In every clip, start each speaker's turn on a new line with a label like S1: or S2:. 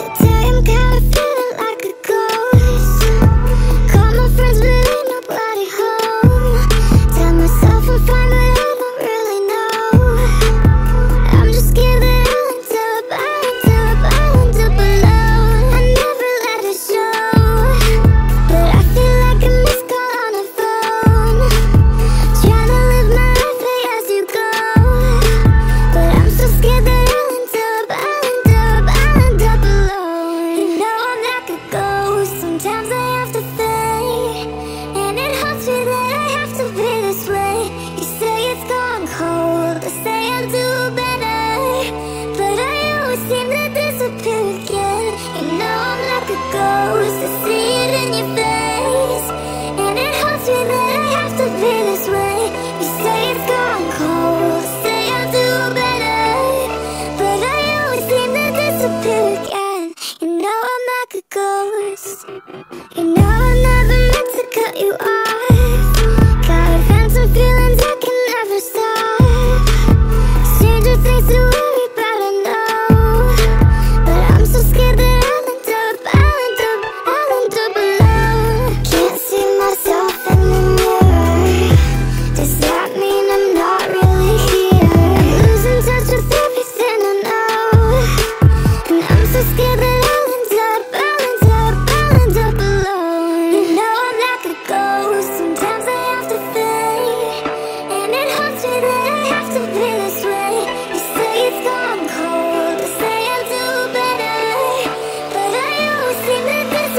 S1: to tell him California. again. You know I'm like a ghost You know I never meant to cut you off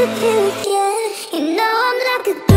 S1: again. You know I'm like a